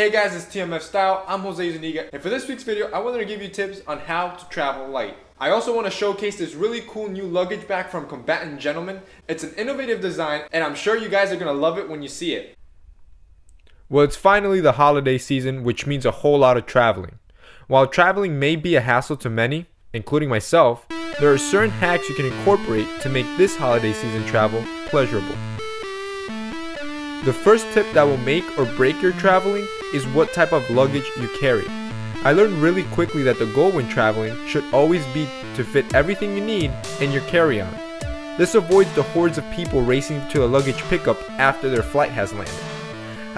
Hey guys, it's TMF Style. I'm Jose Zuniga, and for this week's video, I wanted to give you tips on how to travel light. I also want to showcase this really cool new luggage bag from Combatant Gentlemen. It's an innovative design, and I'm sure you guys are going to love it when you see it. Well, it's finally the holiday season, which means a whole lot of traveling. While traveling may be a hassle to many, including myself, there are certain hacks you can incorporate to make this holiday season travel pleasurable. The first tip that will make or break your traveling is what type of luggage you carry. I learned really quickly that the goal when traveling should always be to fit everything you need in your carry-on. This avoids the hordes of people racing to a luggage pickup after their flight has landed.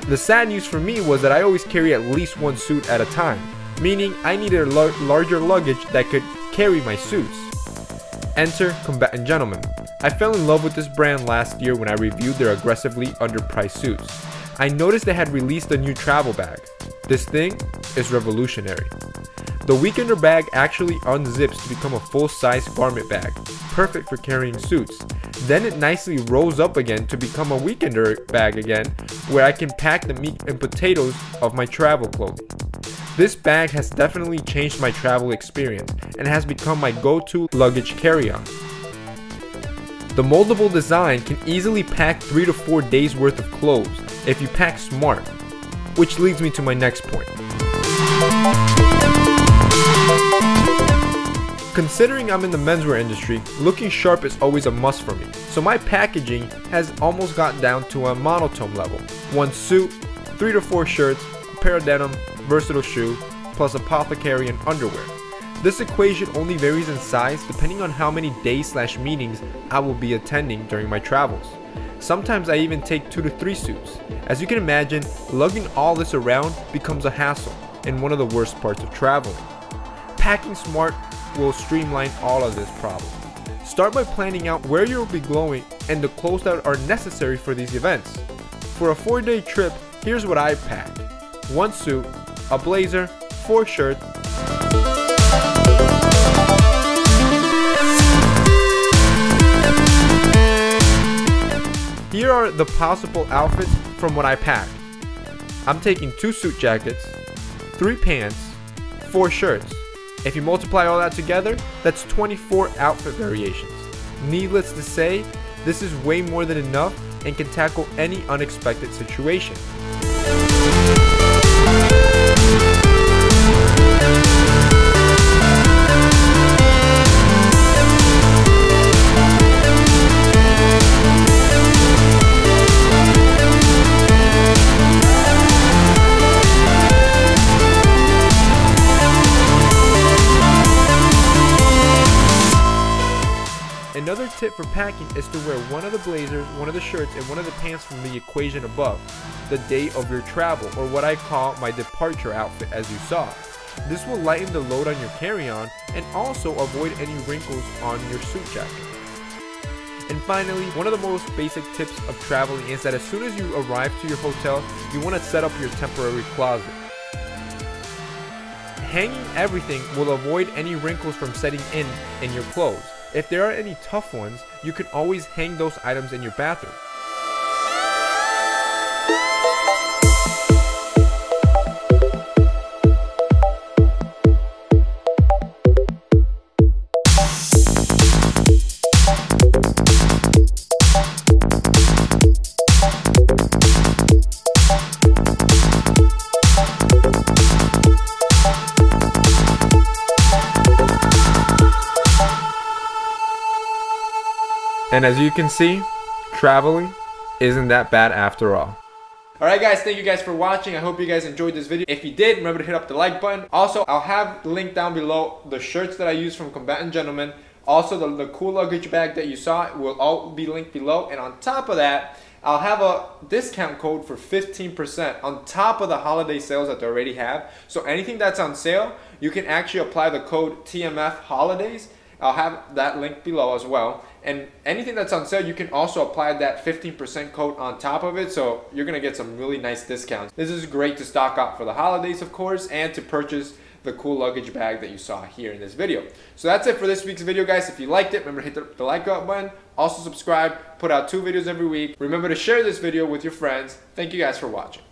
The sad news for me was that I always carry at least one suit at a time, meaning I needed a lar larger luggage that could carry my suits. Enter Combatant Gentlemen. I fell in love with this brand last year when I reviewed their aggressively underpriced suits. I noticed they had released a new travel bag. This thing is revolutionary. The Weekender bag actually unzips to become a full-size garment bag, perfect for carrying suits. Then it nicely rolls up again to become a Weekender bag again, where I can pack the meat and potatoes of my travel clothing. This bag has definitely changed my travel experience and has become my go-to luggage carry-on. The moldable design can easily pack 3 to 4 days worth of clothes if you pack smart, which leads me to my next point. Considering I'm in the menswear industry, looking sharp is always a must for me, so my packaging has almost gotten down to a monotone level. One suit, 3 to 4 shirts, a pair of denim, versatile shoe, plus apothecary and underwear. This equation only varies in size depending on how many days slash meetings I will be attending during my travels. Sometimes I even take 2 to 3 suits. As you can imagine, lugging all this around becomes a hassle and one of the worst parts of traveling. Packing smart will streamline all of this problem. Start by planning out where you will be going and the clothes that are necessary for these events. For a 4 day trip, here's what I packed. One suit, a blazer, four shirts, are the possible outfits from what I packed. I'm taking two suit jackets, three pants, four shirts. If you multiply all that together, that's 24 outfit variations. Needless to say, this is way more than enough and can tackle any unexpected situation. Another tip for packing is to wear one of the blazers, one of the shirts, and one of the pants from the equation above, the day of your travel, or what I call my departure outfit as you saw. This will lighten the load on your carry-on and also avoid any wrinkles on your suit jacket. And finally, one of the most basic tips of traveling is that as soon as you arrive to your hotel, you want to set up your temporary closet. Hanging everything will avoid any wrinkles from setting in in your clothes. If there are any tough ones, you can always hang those items in your bathroom. And as you can see, traveling isn't that bad after all. Alright guys, thank you guys for watching. I hope you guys enjoyed this video. If you did, remember to hit up the like button. Also, I'll have the link down below the shirts that I use from Combatant Gentlemen. Also, the, the cool luggage bag that you saw will all be linked below. And on top of that, I'll have a discount code for 15% on top of the holiday sales that they already have. So anything that's on sale, you can actually apply the code TMF Holidays I'll have that link below as well. And anything that's on sale, you can also apply that 15% code on top of it. So you're to get some really nice discounts. This is great to stock up for the holidays, of course, and to purchase the cool luggage bag that you saw here in this video. So that's it for this week's video, guys. If you liked it, remember to hit the like button. Also subscribe, put out two videos every week. Remember to share this video with your friends. Thank you guys for watching.